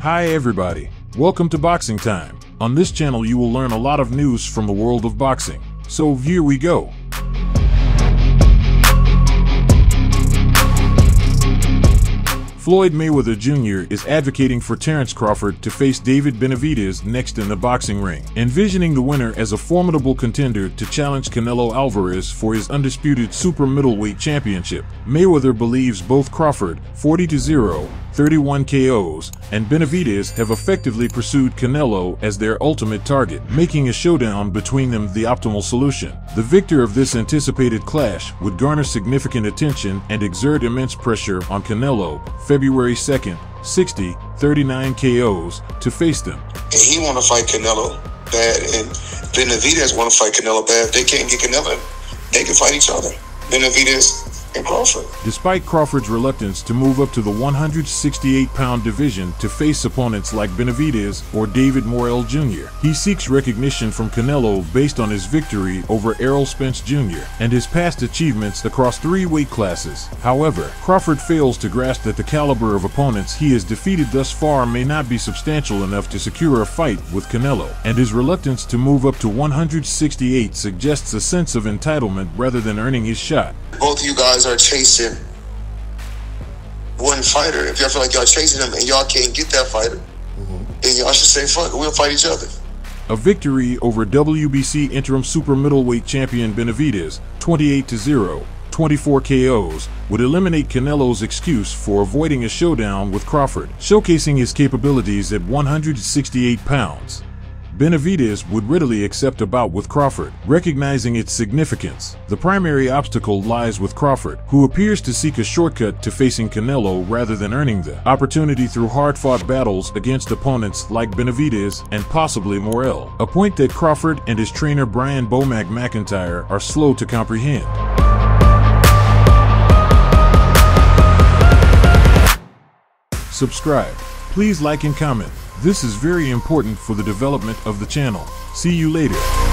Hi everybody, welcome to Boxing Time. On this channel you will learn a lot of news from the world of boxing. So here we go. Floyd Mayweather Jr. is advocating for Terence Crawford to face David Benavidez next in the boxing ring, envisioning the winner as a formidable contender to challenge Canelo Alvarez for his undisputed super middleweight championship. Mayweather believes both Crawford, 40 0, 31 KOs, and Benavidez have effectively pursued Canelo as their ultimate target, making a showdown between them the optimal solution. The victor of this anticipated clash would garner significant attention and exert immense pressure on Canelo, February 2nd, 60, 39 KOs, to face them. And he want to fight Canelo bad, and Benavidez want to fight Canelo bad. They can't get Canelo. They can fight each other. Benavidez and Crawford. Despite Crawford's reluctance to move up to the 168-pound division to face opponents like Benavidez or David Morrell Jr., he seeks recognition from Canelo based on his victory over Errol Spence Jr. and his past achievements across three weight classes. However, Crawford fails to grasp that the caliber of opponents he has defeated thus far may not be substantial enough to secure a fight with Canelo, and his reluctance to move up to 168 suggests a sense of entitlement rather than earning his shot both of you guys are chasing one fighter. If y'all feel like y'all chasing them and y'all can't get that fighter, mm-hmm. then y'all should say, fuck we'll fight each other. A victory over WBC interim super middleweight champion Benavidez, 28 to 0, 24 KOs, would eliminate Canelo's excuse for avoiding a showdown with Crawford, showcasing his capabilities at 168 pounds. Benavidez would readily accept a bout with Crawford, recognizing its significance. The primary obstacle lies with Crawford, who appears to seek a shortcut to facing Canelo rather than earning the opportunity through hard-fought battles against opponents like Benavidez and possibly Morrell, a point that Crawford and his trainer Brian Bomac McIntyre are slow to comprehend. Subscribe. Please like and comment. This is very important for the development of the channel. See you later.